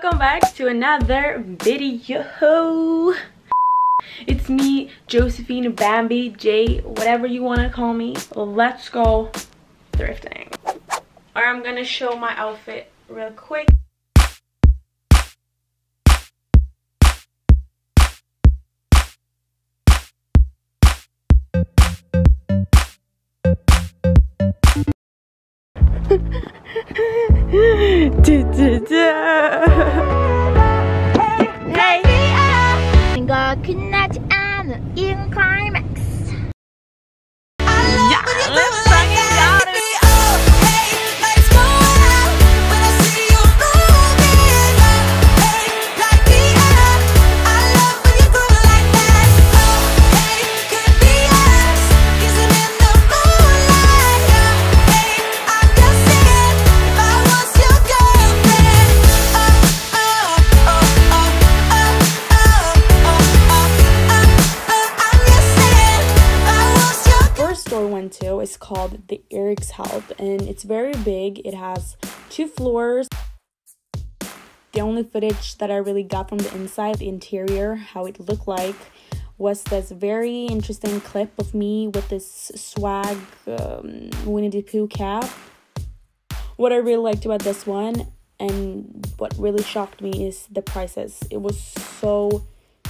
back to another video. It's me, Josefine, Bambi, Jay, whatever you want to call me. Let's go thrifting. Alright, I'm gonna show my outfit real quick. 찌찌찌. 네. 네. 네. To is called the Eric's Help and it's very big. It has two floors. The only footage that I really got from the inside, the interior, how it looked like, was this very interesting clip of me with this swag um, Winnie the Pooh cap. What I really liked about this one and what really shocked me is the prices. It was so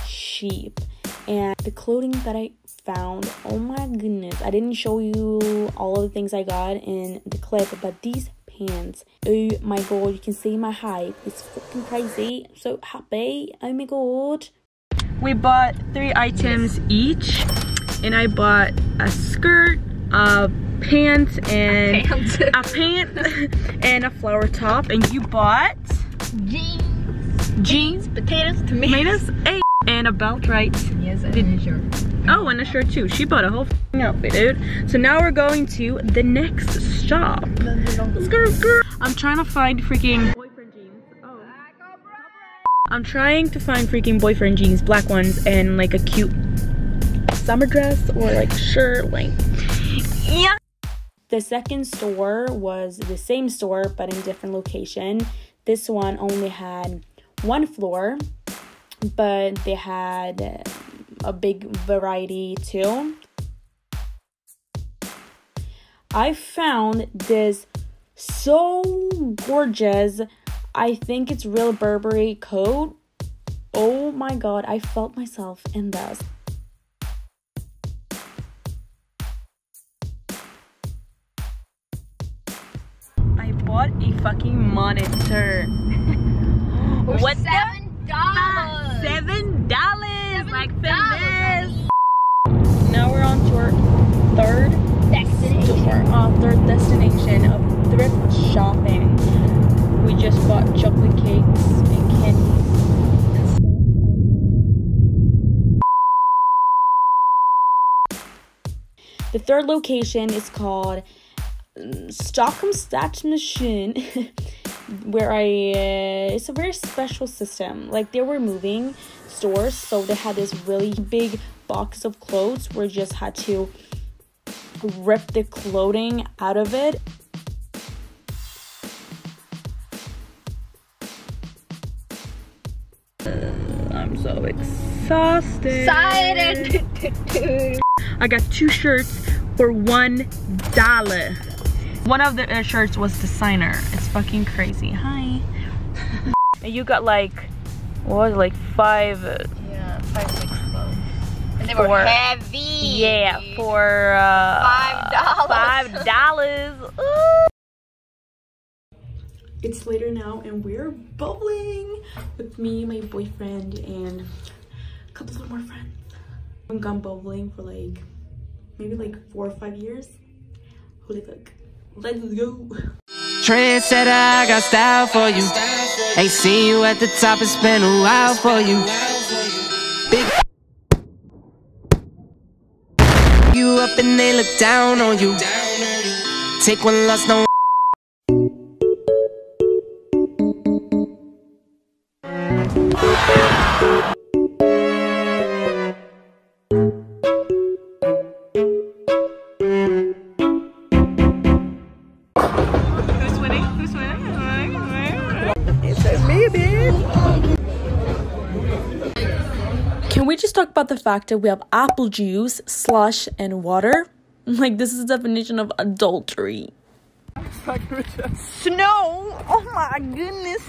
cheap and the clothing that I found oh my goodness I didn't show you all of the things I got in the clip but these pants oh my god you can see my height. It's fucking crazy. I'm so happy oh my god. We bought three items each and I bought a skirt a pant and a pant, a pant and a flower top. And you bought jeans. Jeans potatoes tomatoes. tomatoes? Hey, and a belt right yes I Did- did sure Oh, and a shirt too. She bought a whole f***ing outfit, dude. So now we're going to the next skirt. I'm trying to find freaking boyfriend jeans. Oh. I'm trying to find freaking boyfriend jeans, black ones, and like a cute summer dress or like shirt, like yeah. The second store was the same store but in different location. This one only had one floor, but they had uh, a big variety too. I found this so gorgeous. I think it's real Burberry coat. Oh my god, I felt myself in this. I bought a fucking monitor. What the seven dollars Seven dollars, like dollars, finesse. Now we're on to our third destination store, uh, third destination of thrift shopping. We just bought chocolate cakes and candy. The third location is called um, Stockholm Stadsmission, where I. Uh, it's a very special system. Like they were moving stores, so they had this really big box of clothes where you just had to rip the clothing out of it. I'm so exhausted. excited I got two shirts for one dollar. One of the uh, shirts was designer. It's fucking crazy. Hi. And you got like, what was it, like five? uh, yeah five six clothes and they For- were heavy Yeah, for uh, Five dollars. Five dollars. It's later now, and we're bowling with me, my boyfriend, and a couple of more friends. I haven't gone bowling for like maybe like four or five years. Holy fuck! Let's go. Trendsetter, I got style for you. Ain't seen you at the top, it's been a while for you. Big you up and they look down on you. Take one loss, no. baby. Can we just talk about the fact that we have apple juice, slush, and water? Like, this is the definition of adultery. Snow! Oh my goodness!